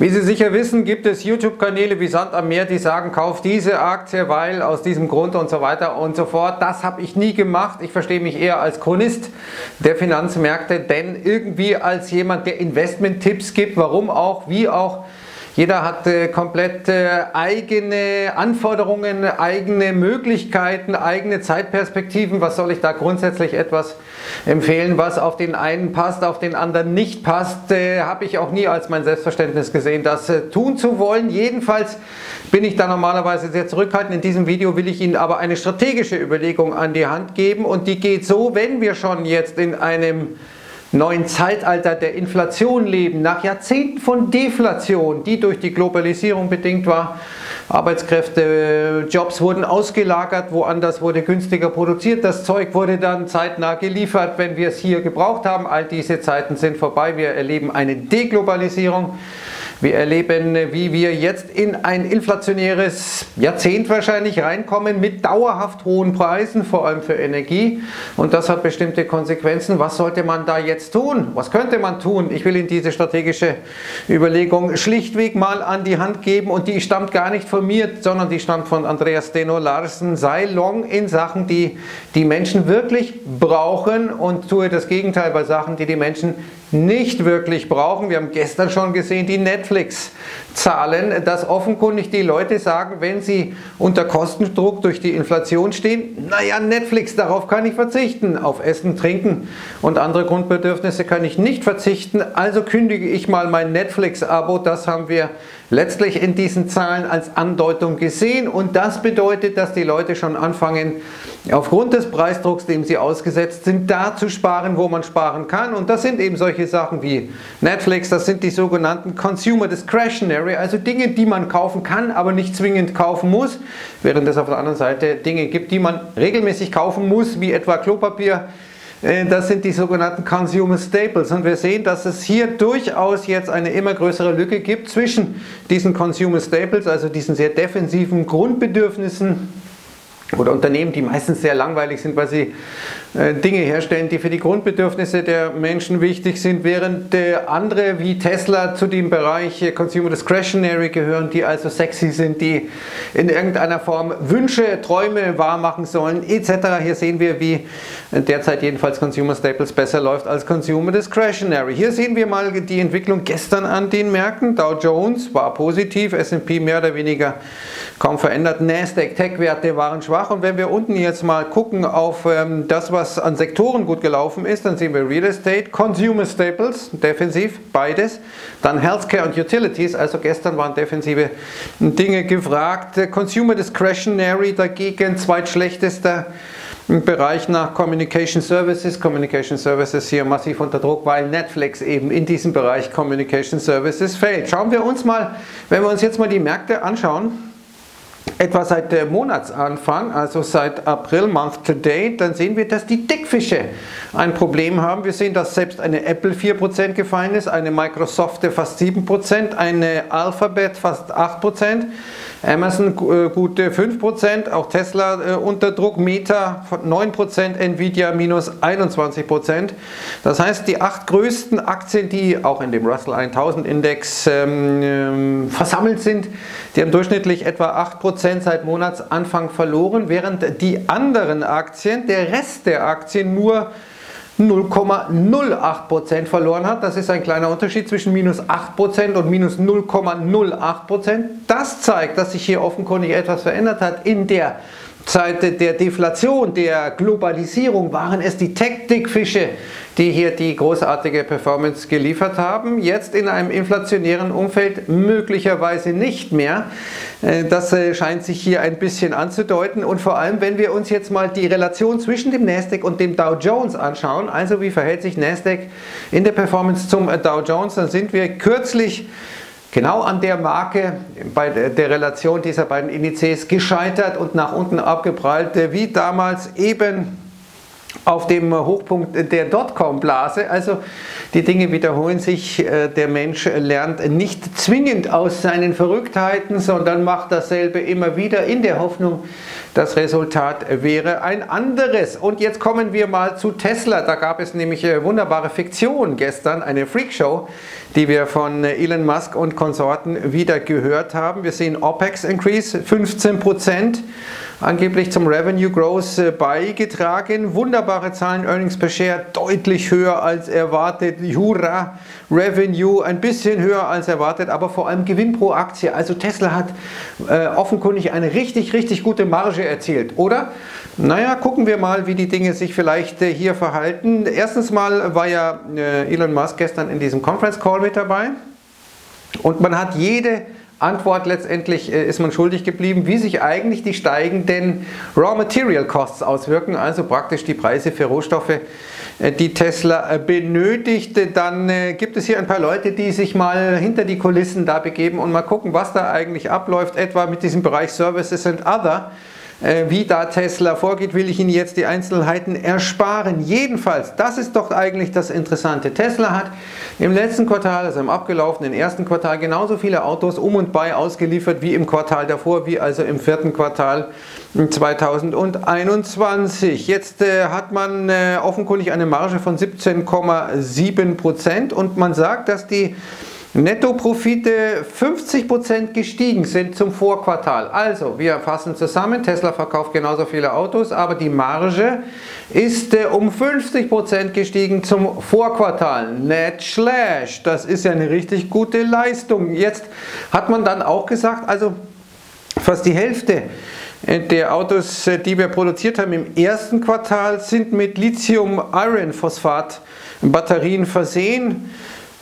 Wie Sie sicher wissen, gibt es YouTube-Kanäle wie Sand am Meer, die sagen, kauf diese Aktie, weil aus diesem Grund und so weiter und so fort. Das habe ich nie gemacht. Ich verstehe mich eher als Chronist der Finanzmärkte, denn irgendwie als jemand, der Investment-Tipps gibt, warum auch, wie auch, jeder hat komplett eigene Anforderungen, eigene Möglichkeiten, eigene Zeitperspektiven. Was soll ich da grundsätzlich etwas empfehlen, was auf den einen passt, auf den anderen nicht passt? Äh, Habe ich auch nie als mein Selbstverständnis gesehen, das äh, tun zu wollen. Jedenfalls bin ich da normalerweise sehr zurückhaltend. In diesem Video will ich Ihnen aber eine strategische Überlegung an die Hand geben und die geht so, wenn wir schon jetzt in einem neuen Zeitalter der Inflation leben, nach Jahrzehnten von Deflation, die durch die Globalisierung bedingt war. Arbeitskräfte, Jobs wurden ausgelagert, woanders wurde günstiger produziert, das Zeug wurde dann zeitnah geliefert, wenn wir es hier gebraucht haben. All diese Zeiten sind vorbei, wir erleben eine Deglobalisierung. Wir erleben, wie wir jetzt in ein inflationäres Jahrzehnt wahrscheinlich reinkommen mit dauerhaft hohen Preisen, vor allem für Energie. Und das hat bestimmte Konsequenzen. Was sollte man da jetzt tun? Was könnte man tun? Ich will Ihnen diese strategische Überlegung schlichtweg mal an die Hand geben. Und die stammt gar nicht von mir, sondern die stammt von Andreas Steno Larsen. Sei long in Sachen, die die Menschen wirklich brauchen und tue das Gegenteil bei Sachen, die die Menschen nicht wirklich brauchen. Wir haben gestern schon gesehen, die Netflix-Zahlen, dass offenkundig die Leute sagen, wenn sie unter Kostendruck durch die Inflation stehen, naja, Netflix, darauf kann ich verzichten. Auf Essen, Trinken und andere Grundbedürfnisse kann ich nicht verzichten. Also kündige ich mal mein Netflix-Abo. Das haben wir letztlich in diesen Zahlen als Andeutung gesehen. Und das bedeutet, dass die Leute schon anfangen, aufgrund des Preisdrucks, dem sie ausgesetzt sind, da zu sparen, wo man sparen kann. Und das sind eben solche Sachen wie Netflix, das sind die sogenannten Consumer Discretionary, also Dinge, die man kaufen kann, aber nicht zwingend kaufen muss, während es auf der anderen Seite Dinge gibt, die man regelmäßig kaufen muss, wie etwa Klopapier, äh, das sind die sogenannten Consumer Staples. Und wir sehen, dass es hier durchaus jetzt eine immer größere Lücke gibt zwischen diesen Consumer Staples, also diesen sehr defensiven Grundbedürfnissen oder Unternehmen, die meistens sehr langweilig sind, weil sie äh, Dinge herstellen, die für die Grundbedürfnisse der Menschen wichtig sind, während äh, andere wie Tesla zu dem Bereich äh, Consumer Discretionary gehören, die also sexy sind, die in irgendeiner Form Wünsche, Träume wahrmachen sollen, etc. Hier sehen wir, wie derzeit jedenfalls Consumer Staples besser läuft als Consumer Discretionary. Hier sehen wir mal die Entwicklung gestern an den Märkten. Dow Jones war positiv, S&P mehr oder weniger kaum verändert, Nasdaq Tech-Werte waren schwach und wenn wir unten jetzt mal gucken auf ähm, das, was an Sektoren gut gelaufen ist, dann sehen wir Real Estate, Consumer Staples, defensiv, beides. Dann Healthcare und Utilities, also gestern waren defensive Dinge gefragt. Consumer Discretionary dagegen zweitschlechtester Bereich nach Communication Services. Communication Services hier massiv unter Druck, weil Netflix eben in diesem Bereich Communication Services fällt. Schauen wir uns mal, wenn wir uns jetzt mal die Märkte anschauen, etwa seit der Monatsanfang, also seit April, Month to Date, dann sehen wir, dass die Dickfische ein Problem haben. Wir sehen, dass selbst eine Apple 4% gefallen ist, eine Microsoft fast 7%, eine Alphabet fast 8%. Amazon äh, gute 5%, auch Tesla äh, unter Druck, Meta 9%, Nvidia minus 21%. Das heißt, die acht größten Aktien, die auch in dem Russell 1000 Index ähm, ähm, versammelt sind, die haben durchschnittlich etwa 8% seit Monatsanfang verloren, während die anderen Aktien, der Rest der Aktien nur 0,08% verloren hat. Das ist ein kleiner Unterschied zwischen minus 8% und minus 0,08%. Das zeigt, dass sich hier offenkundig etwas verändert hat in der Zeit der Deflation, der Globalisierung waren es die Tech-Dickfische, die hier die großartige Performance geliefert haben. Jetzt in einem inflationären Umfeld möglicherweise nicht mehr. Äh, das äh, scheint sich hier ein bisschen anzudeuten. Und vor allem, wenn wir uns jetzt mal die Relation zwischen dem Nasdaq und dem Dow Jones anschauen, also wie verhält sich Nasdaq in der Performance zum Dow Jones, dann sind wir kürzlich genau an der Marke bei der Relation dieser beiden Indizes gescheitert und nach unten abgeprallt, wie damals eben auf dem Hochpunkt der Dotcom-Blase. Also die Dinge wiederholen sich. Äh, der Mensch lernt nicht zwingend aus seinen Verrücktheiten, sondern macht dasselbe immer wieder in der Hoffnung, das Resultat wäre ein anderes. Und jetzt kommen wir mal zu Tesla. Da gab es nämlich eine wunderbare Fiktion gestern, eine Freakshow, die wir von Elon Musk und Konsorten wieder gehört haben. Wir sehen OPEX Increase 15 Prozent angeblich zum Revenue Growth äh, beigetragen. Wunderbare Zahlen, Earnings per Share deutlich höher als erwartet. Jura, Revenue ein bisschen höher als erwartet, aber vor allem Gewinn pro Aktie. Also Tesla hat äh, offenkundig eine richtig, richtig gute Marge erzielt, oder? Naja, gucken wir mal, wie die Dinge sich vielleicht äh, hier verhalten. Erstens mal war ja äh, Elon Musk gestern in diesem Conference Call mit dabei und man hat jede Antwort letztendlich äh, ist man schuldig geblieben, wie sich eigentlich die steigenden Raw Material Costs auswirken, also praktisch die Preise für Rohstoffe, äh, die Tesla äh, benötigte. Dann gibt es hier ein paar Leute, die sich mal hinter die Kulissen da begeben und mal gucken, was da eigentlich abläuft, etwa mit diesem Bereich Services and Other. Äh, wie da Tesla vorgeht, will ich Ihnen jetzt die Einzelheiten ersparen. Jedenfalls, das ist doch eigentlich das Interessante. Tesla hat im letzten Quartal, also im abgelaufenen ersten Quartal, genauso viele Autos um und bei ausgeliefert wie im Quartal davor, wie also im vierten Quartal 2021. Jetzt äh, hat man äh, offenkundig eine Marge von 17,7 Prozent und man sagt, dass die Nettoprofite 50% gestiegen sind zum Vorquartal. Also, wir fassen zusammen, Tesla verkauft genauso viele Autos, aber die Marge ist äh, um 50% gestiegen zum Vorquartal. Net Slash, das ist ja eine richtig gute Leistung. Jetzt hat man dann auch gesagt, also fast die Hälfte äh, der Autos, äh, die wir produziert haben im ersten Quartal, sind mit Lithium-Iron-Phosphat-Batterien versehen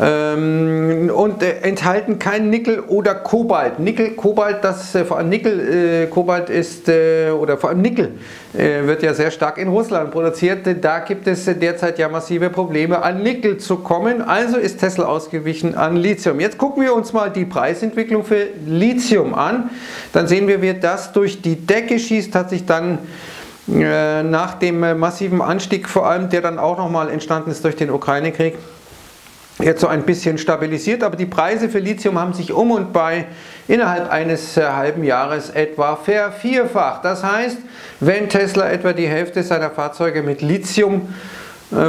ähm, und äh, enthalten kein Nickel oder Kobalt. Nickel, Kobalt, das äh, vor allem Nickel, äh, Kobalt ist äh, oder vor allem Nickel äh, wird ja sehr stark in Russland produziert. Da gibt es derzeit ja massive Probleme an Nickel zu kommen. Also ist Tesla ausgewichen an Lithium. Jetzt gucken wir uns mal die Preisentwicklung für Lithium an. Dann sehen wir, wie das durch die Decke schießt, hat sich dann äh, nach dem massiven Anstieg vor allem, der dann auch nochmal entstanden ist durch den Ukraine-Krieg, jetzt so ein bisschen stabilisiert, aber die Preise für Lithium haben sich um und bei innerhalb eines äh, halben Jahres etwa vervierfacht. Das heißt, wenn Tesla etwa die Hälfte seiner Fahrzeuge mit Lithium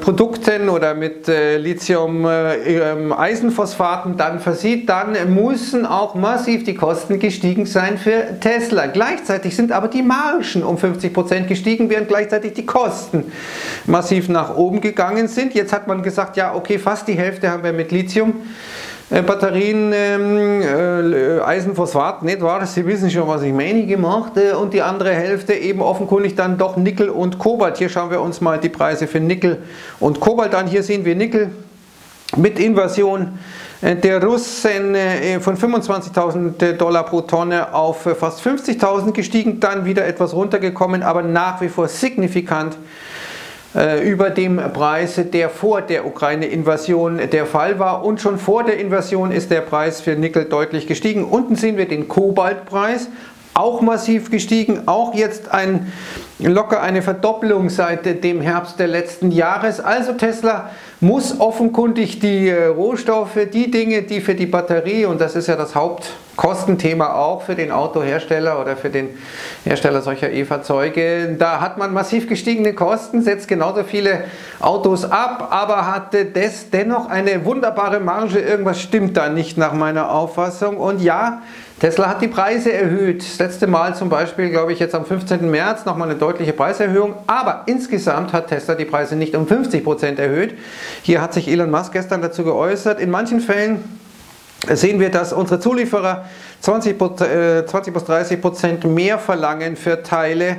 Produkten oder mit äh, Lithium-Eisenphosphaten äh, dann versieht, dann müssen auch massiv die Kosten gestiegen sein für Tesla. Gleichzeitig sind aber die Margen um 50% gestiegen, während gleichzeitig die Kosten massiv nach oben gegangen sind. Jetzt hat man gesagt, ja, okay, fast die Hälfte haben wir mit Lithium. Äh, Batterien, ähm, äh, Eisenphosphat, nicht wahr? Sie wissen schon, was ich meine, gemacht. Äh, und die andere Hälfte eben offenkundig dann doch Nickel und Kobalt. Hier schauen wir uns mal die Preise für Nickel und Kobalt an. Hier sehen wir Nickel mit Invasion der Russen von 25.000 Dollar pro Tonne auf fast 50.000 gestiegen, dann wieder etwas runtergekommen, aber nach wie vor signifikant über dem Preis, der vor der Ukraine-Invasion der Fall war. Und schon vor der Invasion ist der Preis für Nickel deutlich gestiegen. Unten sehen wir den Kobaltpreis, auch massiv gestiegen, auch jetzt ein, locker eine Verdoppelung seit dem Herbst der letzten Jahres. Also Tesla muss offenkundig die äh, Rohstoffe, die Dinge, die für die Batterie, und das ist ja das Hauptkostenthema auch für den Autohersteller oder für den Hersteller solcher E-Fahrzeuge, da hat man massiv gestiegene Kosten, setzt genauso viele Autos ab, aber hat des, dennoch eine wunderbare Marge. Irgendwas stimmt da nicht nach meiner Auffassung. Und ja, Tesla hat die Preise erhöht. Das letzte Mal zum Beispiel, glaube ich, jetzt am 15. März nochmal eine deutliche Preiserhöhung. Aber insgesamt hat Tesla die Preise nicht um 50 Prozent erhöht. Hier hat sich Elon Musk gestern dazu geäußert. In manchen Fällen sehen wir, dass unsere Zulieferer 20, 20 äh, bis 30 Prozent mehr verlangen für Teile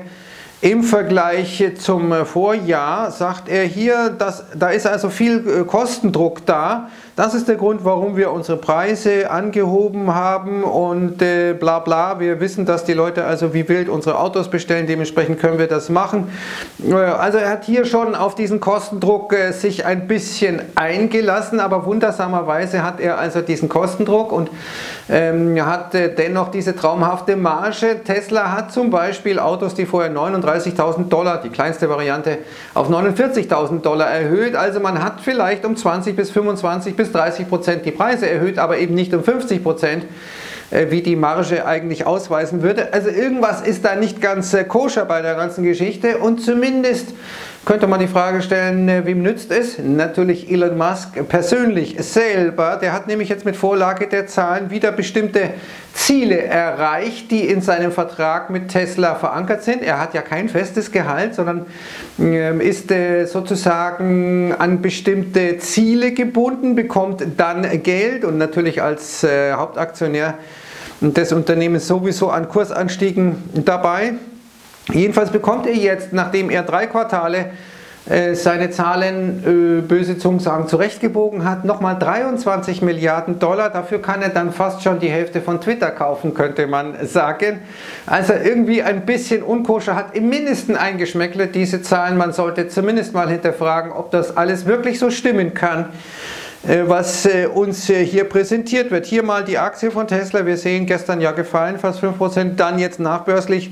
im Vergleich zum Vorjahr, sagt er hier, dass, da ist also viel äh, Kostendruck da Das ist der Grund, warum wir unsere Preise angehoben haben und äh, bla bla. Wir wissen, dass die Leute also wie wild unsere Autos bestellen, dementsprechend können wir das machen. Äh, also er hat hier schon auf diesen Kostendruck äh, sich ein bisschen eingelassen, aber wundersamerweise hat er also diesen Kostendruck und ähm, hat äh, dennoch diese traumhafte Marge. Tesla hat zum Beispiel Autos, die vorher 39.000 Dollar, die kleinste Variante, auf 49.000 Dollar erhöht. Also man hat vielleicht um 20 bis 25 bis 30 Prozent die Preise erhöht, aber eben nicht um 50 Prozent äh, wie die Marge eigentlich ausweisen würde. Also irgendwas ist da nicht ganz äh, koscher bei der ganzen Geschichte und zumindest könnte man die Frage stellen, äh, wem nützt es? Natürlich Elon Musk persönlich selber. Der hat nämlich jetzt mit Vorlage der Zahlen wieder bestimmte Ziele erreicht, die in seinem Vertrag mit Tesla verankert sind. Er hat ja kein festes Gehalt, sondern ähm, ist äh, sozusagen an bestimmte Ziele gebunden, bekommt dann Geld und natürlich als äh, Hauptaktionär des Unternehmens sowieso an Kursanstiegen dabei. Jedenfalls bekommt er jetzt, nachdem er drei Quartale äh, seine Zahlen, äh, böse Zungen sagen, zurechtgebogen hat, nochmal 23 Milliarden Dollar. Dafür kann er dann fast schon die Hälfte von Twitter kaufen, könnte man sagen. Also irgendwie ein bisschen unkoscher, hat im Mindesten ein Geschmäckle, diese Zahlen. Man sollte zumindest mal hinterfragen, ob das alles wirklich so stimmen kann äh, was uns hier präsentiert wird. Hier mal die Aktie von Tesla. Wir sehen gestern ja gefallen, fast 5%, dann jetzt nachbörslich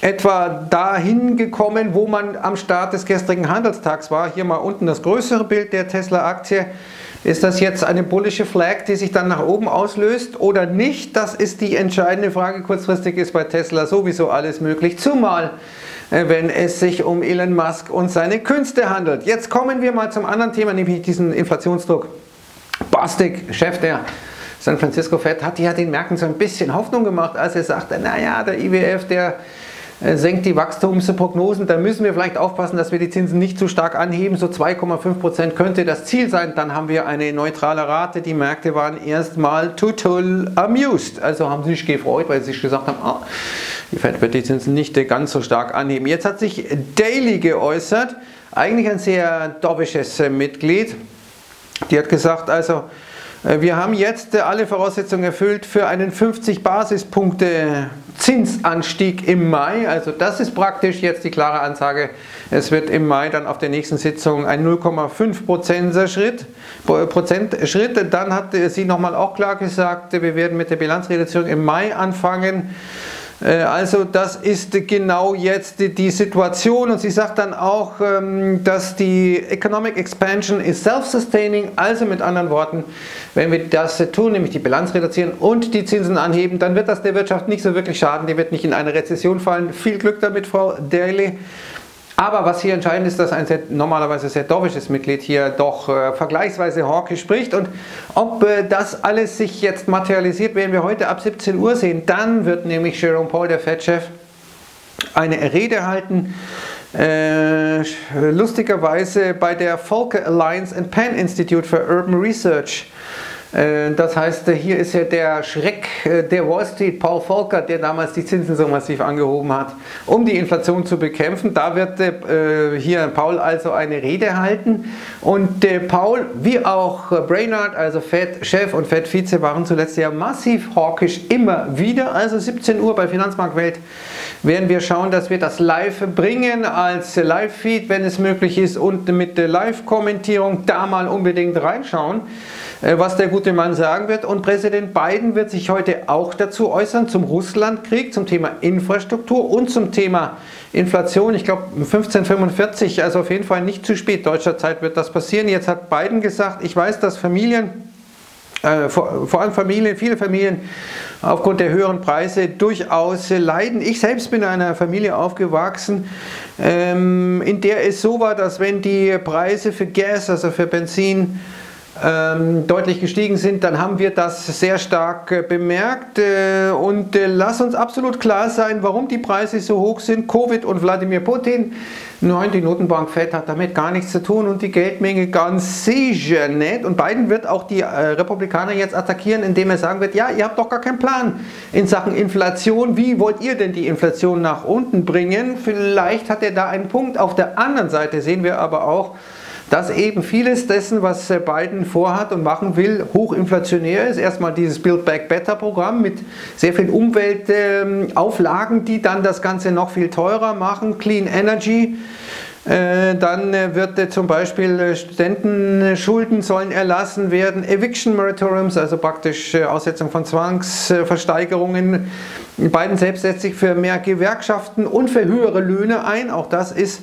etwa dahin gekommen, wo man am Start des gestrigen Handelstags war. Hier mal unten das größere Bild der Tesla-Aktie. Ist das jetzt eine bullische Flag, die sich dann nach oben auslöst oder nicht? Das ist die entscheidende Frage. Kurzfristig ist bei Tesla sowieso alles möglich, zumal äh, wenn es sich um Elon Musk und seine Künste handelt. Jetzt kommen wir mal zum anderen Thema, nämlich diesen Inflationsdruck. Bastik, Chef der San Francisco Fed, hat ja den Märkten so ein bisschen Hoffnung gemacht, als er sagte, naja, der IWF, der senkt die Wachstumsprognosen. Da müssen wir vielleicht aufpassen, dass wir die Zinsen nicht zu stark anheben. So 2,5 Prozent könnte das Ziel sein. Dann haben wir eine neutrale Rate. Die Märkte waren erstmal total amused. Also haben sie sich gefreut, weil sie sich gesagt haben, ah, die Fed wird die Zinsen nicht ganz so stark anheben. Jetzt hat sich Daly geäußert, eigentlich ein sehr dovisches Mitglied. Die hat gesagt, also äh, wir haben jetzt alle Voraussetzungen erfüllt für einen 50 Basispunkte Zinsanstieg im Mai. Also das ist praktisch jetzt die klare Ansage. Es wird im Mai dann auf der nächsten Sitzung ein 0,5 Prozent Schritt. Prozent Schritt. Dann hat sie nochmal auch klar gesagt, wir werden mit der Bilanzreduzierung im Mai anfangen. Äh, also das ist genau jetzt die Situation und sie sagt dann auch, ähm, dass die Economic Expansion ist self-sustaining, also mit anderen Worten, wenn wir das tun, nämlich die Bilanz reduzieren und die Zinsen anheben, dann wird das der Wirtschaft nicht so wirklich schaden, die wird nicht in eine Rezession fallen. Viel Glück damit, Frau Daly. Aber was hier entscheidend ist, dass ein sehr, normalerweise sehr dovisches Mitglied hier doch äh, vergleichsweise hawkisch spricht. Und ob äh, das alles sich jetzt materialisiert, werden wir heute ab 17 Uhr sehen. Dann wird nämlich Jerome Paul, der Fed-Chef, eine Rede halten. Äh, lustigerweise bei der Volker Alliance and Penn Institute for Urban Research das heißt, hier ist ja der Schreck äh, der Wall Street, Paul Volcker, der damals die Zinsen so massiv angehoben hat, um die Inflation zu bekämpfen. Da wird äh, hier Paul also eine Rede halten. Und Paul, wie auch Brainard, also Fed-Chef und Fed-Vize, waren zuletzt ja massiv hawkisch immer wieder. Also 17 Uhr bei Finanzmarktwelt werden wir schauen, dass wir das live bringen als Live-Feed, wenn es möglich ist, und mit der Live-Kommentierung da mal unbedingt reinschauen. Äh, was der gute Mann sagen wird. Und Präsident Biden wird sich heute auch dazu äußern, zum Russlandkrieg, zum Thema Infrastruktur und zum Thema Inflation. Ich glaube 1545, also auf jeden Fall nicht zu spät. Deutscher Zeit wird das passieren. Jetzt hat Biden gesagt, ich weiß, dass Familien äh, vor, vor, allem Familien, viele Familien aufgrund der höheren Preise durchaus leiden. Ich selbst bin in einer Familie aufgewachsen, ähm, in der es so war, dass wenn die Preise für Gas, also für Benzin, ähm, deutlich gestiegen sind, dann haben wir das sehr stark äh, bemerkt. Äh, und äh, lass uns absolut klar sein, warum die Preise so hoch sind. Covid und Wladimir Putin. Nein, die Notenbank Fed hat damit gar nichts zu tun und die Geldmenge ganz sicher nicht. Und Biden wird auch die Republikaner jetzt attackieren, indem er sagen wird, ja, ihr habt doch gar keinen Plan in Sachen Inflation. Wie wollt ihr denn die Inflation nach unten bringen? Vielleicht hat er da einen Punkt. Auf der anderen Seite sehen wir aber auch, dass eben vieles dessen, was äh, Biden vorhat und machen will, hochinflationär ist. Erstmal dieses Build Back Better Programm mit sehr vielen Umweltauflagen, die dann das Ganze noch viel teurer machen. Clean Energy. Äh, dann äh, wird zum Beispiel Studentenschulden sollen erlassen werden, Eviction Moratoriums, also praktisch Aussetzung von Zwangsversteigerungen. Biden selbst setzt sich für mehr Gewerkschaften und für höhere Löhne ein. Auch das ist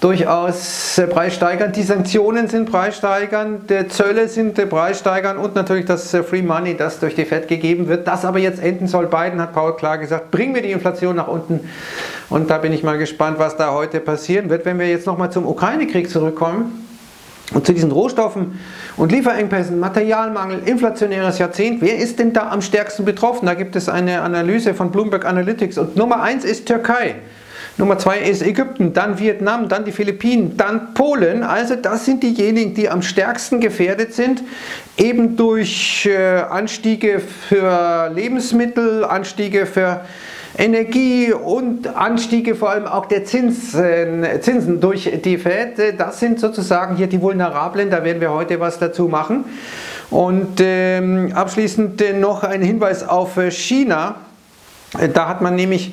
durchaus preissteigernd. Die Sanktionen sind preissteigernd, die Zölle sind preissteigernd und natürlich das Free Money, das durch die Fed gegeben wird. Das aber jetzt enden soll. Biden hat Paul klar gesagt, bringen wir die Inflation nach unten. Und da bin ich mal gespannt, was da heute passieren wird. Wenn wir jetzt nochmal zum Ukraine-Krieg zurückkommen und zu diesen Rohstoffen und Lieferengpässen, Materialmangel, inflationäres Jahrzehnt, wer ist denn da am stärksten betroffen? Da gibt es eine Analyse von Bloomberg Analytics und Nummer eins ist Türkei. Nummer zwei ist Ägypten, dann Vietnam, dann die Philippinen, dann Polen. Also das sind diejenigen, die am stärksten gefährdet sind, eben durch äh, Anstiege für Lebensmittel, Anstiege für Energie und Anstiege vor allem auch der Zinsen, Zinsen durch die Fed. Das sind sozusagen hier die Vulnerablen, da werden wir heute was dazu machen. Und ähm, abschließend noch ein Hinweis auf China. Da hat man nämlich äh,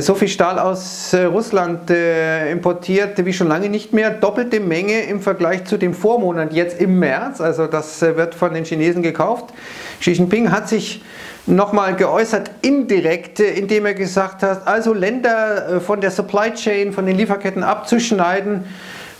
so viel Stahl aus äh, Russland äh, importiert wie schon lange nicht mehr. Doppelte Menge im Vergleich zu dem Vormonat jetzt im März. Also das wird von den Chinesen gekauft. Xi Jinping hat sich nochmal geäußert, indirekt, indem er gesagt hat, also Länder von der Supply Chain, von den Lieferketten abzuschneiden,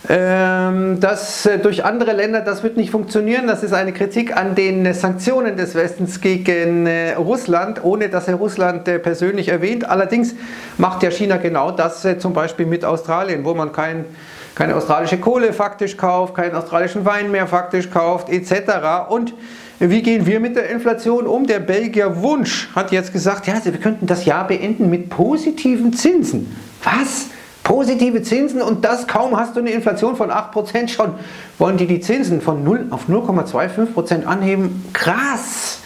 das äh, durch andere Länder, das wird nicht funktionieren. Das ist eine Kritik an den Sanktionen des Westens gegen äh, Russland, ohne dass er Russland äh, persönlich erwähnt. Allerdings macht ja China genau das zum Beispiel mit Australien, wo man kein, keine australische Kohle faktisch kauft, keinen australischen Wein mehr faktisch kauft, etc. Und wie gehen wir mit der Inflation um? Der Belgier Wunsch hat jetzt gesagt, ja, wir könnten das Jahr beenden mit positiven Zinsen. Was? Positive Zinsen und das kaum hast du eine Inflation von 8% schon, wollen die die Zinsen von 0 auf 0,25% anheben. Krass!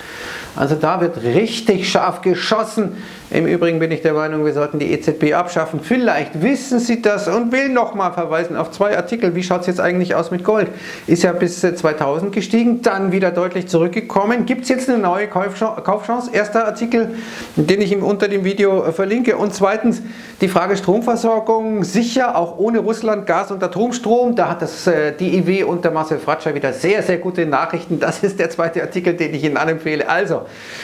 Also da wird richtig scharf geschossen. Im Übrigen bin ich der Meinung, wir sollten die EZB abschaffen. Vielleicht wissen Sie das und will nochmal verweisen auf zwei Artikel. Wie schaut es jetzt eigentlich aus mit Gold? Ist ja bis 2000 gestiegen, dann wieder deutlich zurückgekommen. Gibt es jetzt eine neue Kaufchance? Erster Artikel, den ich Ihnen unter dem Video verlinke. Und zweitens die Frage Stromversorgung. Sicher, auch ohne Russland, Gas und Atomstrom. Da hat das äh, die IW unter Marcel Fratscher wieder sehr, sehr gute Nachrichten. Das ist der zweite Artikel, den ich Ihnen anempfehle. Also,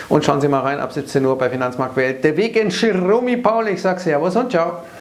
und schauen Sie mal rein ab 17 Uhr bei Finanzmarkt Welt. Der Weg in Jerome Paul. Ich sage Servus und Ciao.